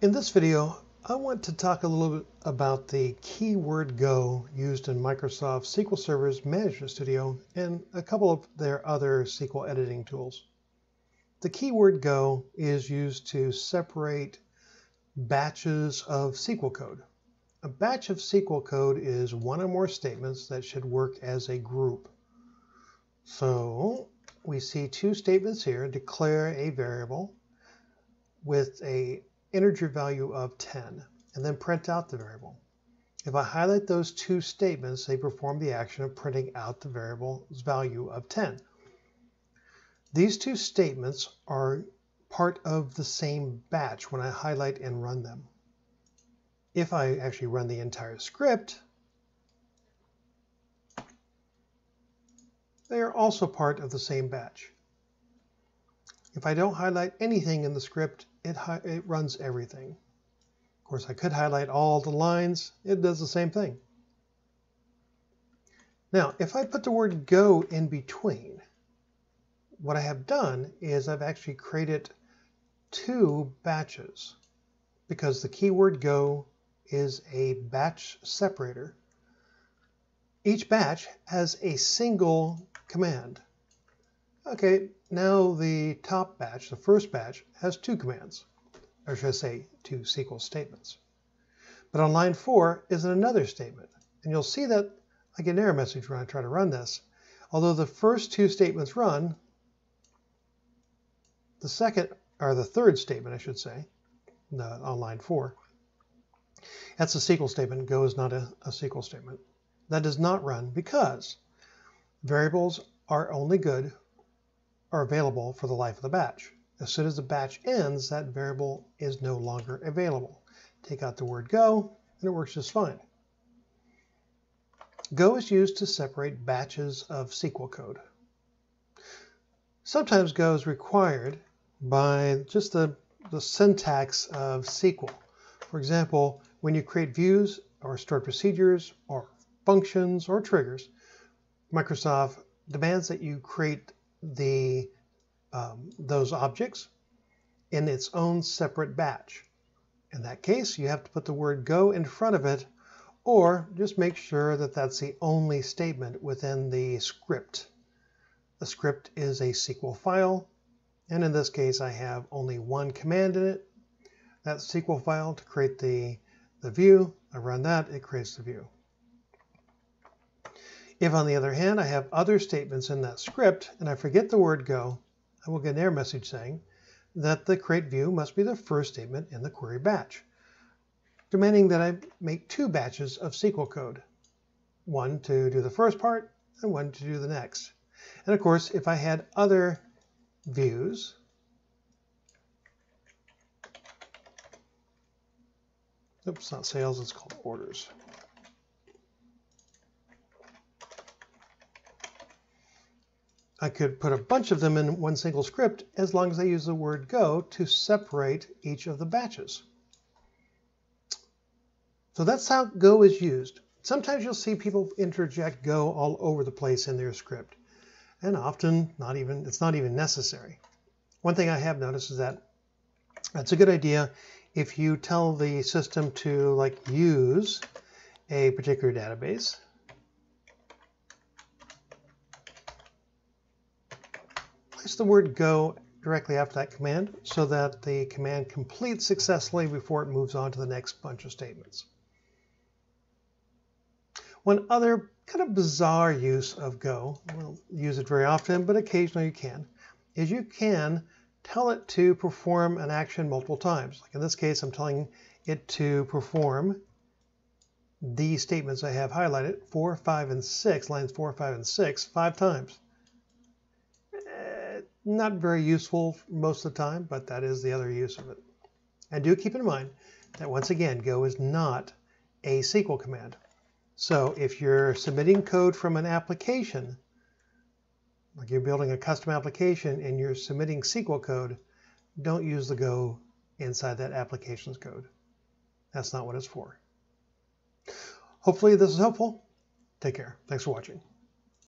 In this video, I want to talk a little bit about the keyword Go used in Microsoft SQL Server's Management Studio and a couple of their other SQL editing tools. The keyword Go is used to separate batches of SQL code. A batch of SQL code is one or more statements that should work as a group. So we see two statements here, declare a variable with a integer value of 10, and then print out the variable. If I highlight those two statements, they perform the action of printing out the variable's value of 10. These two statements are part of the same batch when I highlight and run them. If I actually run the entire script, they are also part of the same batch. If I don't highlight anything in the script, it, it runs everything. Of course, I could highlight all the lines. It does the same thing. Now, if I put the word go in between, what I have done is I've actually created two batches because the keyword go is a batch separator. Each batch has a single command. Okay, now the top batch, the first batch, has two commands, or should I say two SQL statements. But on line four is another statement. And you'll see that I get an error message when I try to run this. Although the first two statements run, the second, or the third statement, I should say, on line four, that's a SQL statement. Go is not a, a SQL statement. That does not run because variables are only good are available for the life of the batch. As soon as the batch ends, that variable is no longer available. Take out the word go, and it works just fine. Go is used to separate batches of SQL code. Sometimes Go is required by just the, the syntax of SQL. For example, when you create views or stored procedures or functions or triggers, Microsoft demands that you create the um, those objects in its own separate batch. In that case, you have to put the word go in front of it, or just make sure that that's the only statement within the script. The script is a SQL file, and in this case, I have only one command in it. That SQL file to create the, the view. I run that, it creates the view. If, on the other hand, I have other statements in that script and I forget the word go, I will get an error message saying that the create view must be the first statement in the query batch, demanding that I make two batches of SQL code, one to do the first part and one to do the next. And of course, if I had other views, oops, not sales, it's called orders. I could put a bunch of them in one single script as long as I use the word go to separate each of the batches. So that's how go is used. Sometimes you'll see people interject go all over the place in their script. And often not even it's not even necessary. One thing I have noticed is that it's a good idea if you tell the system to like use a particular database place the word go directly after that command so that the command completes successfully before it moves on to the next bunch of statements. One other kind of bizarre use of Go, we'll use it very often, but occasionally you can, is you can tell it to perform an action multiple times. Like in this case, I'm telling it to perform these statements I have highlighted, 4, 5, and 6, lines 4, 5, and 6, five times. Not very useful most of the time, but that is the other use of it. And do keep in mind that once again, Go is not a SQL command. So if you're submitting code from an application, like you're building a custom application and you're submitting SQL code, don't use the Go inside that application's code. That's not what it's for. Hopefully this is helpful. Take care. Thanks for watching.